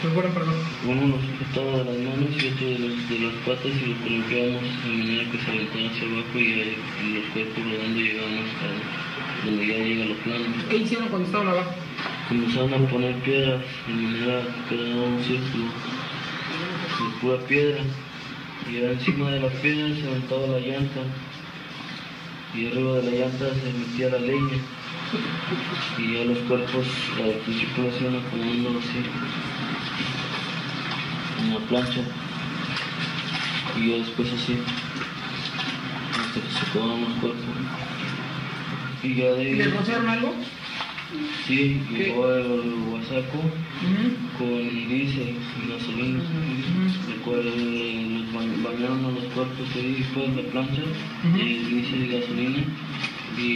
¿Qué fueron, perdón? Uno nos cortaba de las manos y otro de, los, de las patas y lo columpiábamos de manera que se aventaban hacia abajo y, y los cuerpos rodando llegábamos a donde ya llega lo plano. ¿Qué hicieron cuando estaban abajo? Comenzaron a poner piedras de manera que quedaba un círculo de pura piedra y era encima de la piedra se aventaba la llanta y arriba de la llanta se metía la leña y ya los cuerpos al principio lo hacían acomodando así la plancha y ya después así hasta que se acababan los cuerpos y ya de ¿Les rociaron algo? Sí, llegó el guasaco Ujú. con diésel y gasolina, Ujú. el cual los ba- bañaron a los cuerpos ahí después de la plancha, Ujú. y diésel y gasolina,